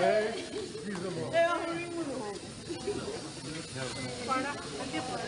哎，为什么？哎呀，很温柔。完了，还得。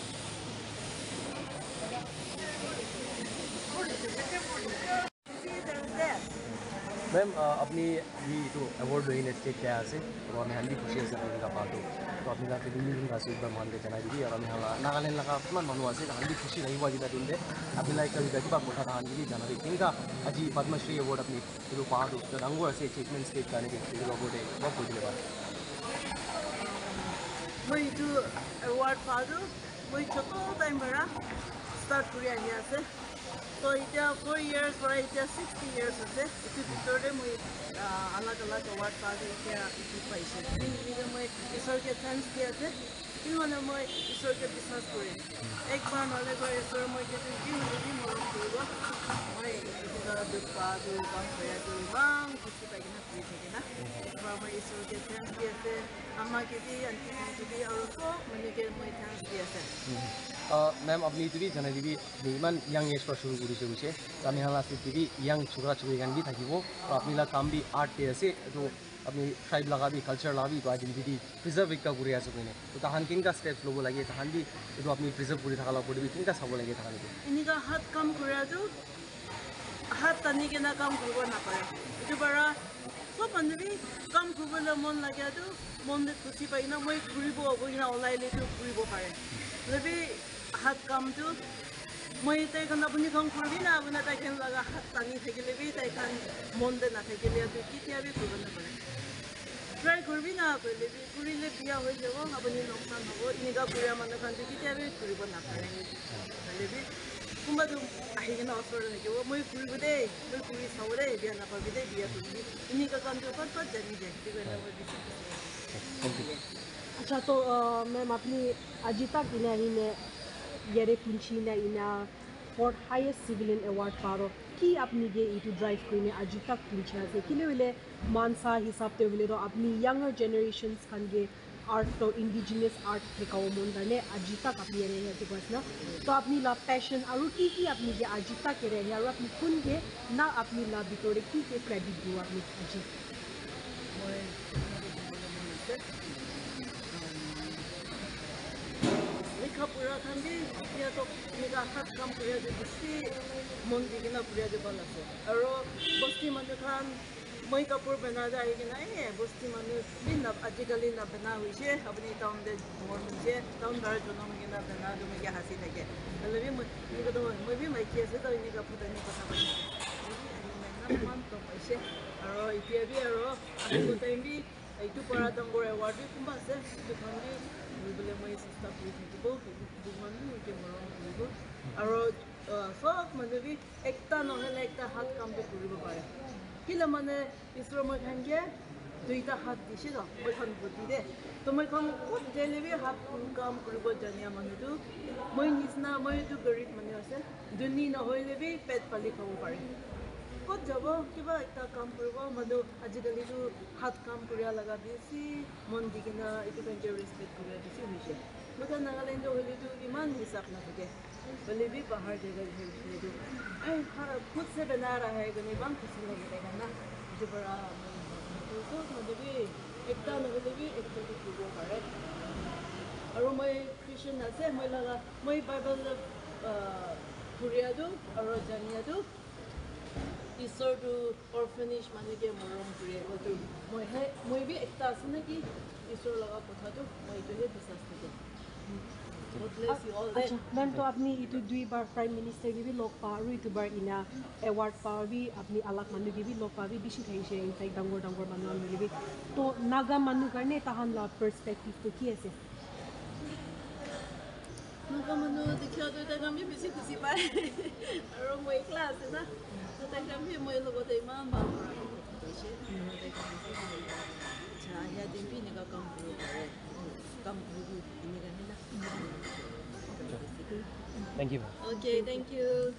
ma'am अपनी ये जो अवार्ड डूइंग स्टेट क्या है तो तो और हमें हल्दी खुशी से का पातो तो अपने का दिल्ली में मान के चना दीजिए और हमें नागालैंड लगा अपना मनु आसे हल्दी खुशी रही हुआ जिला दिन दे अपने लाइक कभी गजबा मोटा था भी जाना दे इनका अजी पद्मश्री अवार्ड अपनी जो रंगो ऐसे अचीवमेंट स्टेट के लिए लोगों ने बहुत कुछ लेवा छोटो टाइम পৰা ষ্টাৰ্ট কৰি আহি আছে তো এতিয়া ফ'ৰ ইয়াৰ্ছ পৰা এতিয়া ছিক্সটি ইয়াৰ্ছ আছে এইটোৰ ভিতৰতে মই আলাগ আলাগ এৱাৰ্ড পালোঁ এতিয়া এইটো পাইছোঁ গতিকে মই ঈশ্বৰকে থেংকছ দি আছে কি মানে মই ঈশ্বৰকে বিশ্বাস কৰিম একবাৰ নহ'লে গৈ ঈশ্বৰ মই কিন্তু কি হ'লে মৰম কৰিব মই দুখ পালোঁ কাম কৰিয়াটো ইমান খুচি পাই কিনে ফুৰি থাকে না একবাৰ মই ঈশ্বৰকে থেংকছ দি আছে আমাকে দি আণ্টি দি আৰু চব মানুহকে মই থেংকছ দি আছে মেম আপনি ইটি জানে দিবি ইমান ইয়াং এজ পৰা শুৰু কৰিছে বুঝে আমি হাল আছে ইয়াং ছোকরা ছুকুরি গান বি থাকিব আপনি লা কাম বি আর্ট আছে তো আপনি ট্রাইব লগাবি কালচাৰ লাগাবি তো আইডেন্টিটি প্রিজার্ভ একটা করে আছে কিনে তো তাহান কিনকা স্টেপ লোব লাগে তাহান বি এই আপনি প্রিজার্ভ করে থাকা লাগবে কিনকা চাব লাগে তাহলে এনেকুৱা হাত কাম কৰাটো হাত টানি কেন কাম করব না পারে এটা বড় সব কাম করব মন লাগে মন পাই মই হাত কামটো মই তাইখন আপুনি কাম কৰিবি না আপোনাৰ তাইখন লগা হাত টানি থাকিলে বি তাইখন মনতে নাথাকিলেতো কেতিয়াবি কৰিব নাপাৰে ট্ৰাই কৰিবি না কৰিলে বি কৰিলে বিয়া হৈ যাব আপুনি লোকচান হ'ব এনেকুৱা কৰিয়া মানুহখনটো কেতিয়াবি কৰিব নাপাৰে হ'লে বি কোনোবাটো আহি কিনে ওচৰতে থাকিব মই ফুৰিব দেই মই ফুৰি চাব দেই বিয়া নাপাবি দেই বিয়া কৰিবি এনেকুৱা কামটো ক'ত ক'ত জানি যায় সেইটো কাৰণে মই বেছি अच्छा तो मैम अपनी अजी तक इना yere punchina ina for highest civilian award paro ki apni ge e to drive kine aji tak punchina se kile bile mansa hisab te bile ro apni younger generations khan ge art तो indigenous art थेकाओ मन दाने आजी तक अपनी array है because ना तो अपनी ला पैशन और की की अपनी के आजी तक एरे है और अपनी खुन के ना अपनी ला बितोड़े की के क्रेडिट दो अपनी आजी লিখা পঢ়া খান দি সিহঁতক এনেকুৱা বেছি মন দি কিনে ফুৰি দিব লাগে আৰু বস্তি মানুহখন মই কাপোৰ বনাই আহি কিনে এই বস্তি মানুহ বি ন আজিকালি নবনা হৈছে আপুনি টাউনতে মোৰ হৈছে টাউন বাৰ জনম কিনে বনা তুমি সাঁচি থাকে বি মই বি মাইকী আছে তো এনেকুৱা ফুটানি কথা পাতি ইমান হৈছে আৰু এতিয়া বি আৰু বি এইটো পৰা ডাঙৰ এৱাৰ্ড কোনোবা আছে? সেইখন বি কৰিবলৈ মই চেষ্টা কৰি থাকিব। মানুহ এতিয়া মৰম কৰিব। আৰু চব মানুহে একটা নহ'লে একটা হাত কামটো কৰিব পাৰে। কিলে মানে ঈশ্বৰৰ মই খানকে দুইটা হাত দিছে মইখন বুদ্ধি দে। তো মইখন ক'ত যাইলে হাত কাম কৰিব জানিয়া মানুহটো মই নিচিনা মইতো গৰীব মানুহ আছে। দুনি নহ'লে পেট পালি খাব পাৰে। ক'ত যাব? কিবা এটা কাম কৰিব। মানুহ আজিকালিতো হাত কাম কৰিব লগা বেছি। মন দি কিনে এইটো কাৰণে ৰেচপেক্ট কৰিব বেছি হৈছে। মই নাগালেণ্ড হ'লেতো ইমান হিচাপ নাথাকে। হ'লে বি পাহাৰ জেগাত এই খুদ চে বেনা ৰাহে গ'লে ইমান খুচি লাগি না। এইটো পৰা মানুহে একটা নহ'লে বি একটাটো কৰিব পাৰে। আৰু মই খ্ৰীষ্টান আছে মই লগা মই বাইবেল ফুৰিয়াটো আৰু জানিয়াটো। পিছৰ টু অৰফেনিজ মৰম কৰি আগতো মই সেই মই বি এটা আছে নে কি পিছৰ কথাটো মই এইটোহে বিশ্বাস থাকোঁ মেম তো আপুনি এইটো দুইবাৰ প্ৰাইম মিনিষ্টাৰ কেবি লগ পাওঁ আৰু এইটোবাৰ ইনা এৱাৰ্ড পাওঁ আপুনি আলাপ মানুহ কেবি লগ পাবি বেছি থাকিছে ইনফেক্ট ডাঙৰ ডাঙৰ মানুহ মানুহ মিলিবি তো নাগা মানুহ কাৰণে তাহান লোৱা পাৰ্চপেক্টিভটো কি আছে নাগা মানুহ দেখিয়াটো এতিয়া আমি বেছি খুচি পায় আৰু মই এক্লা আছে না Thank you. Okay, thank you.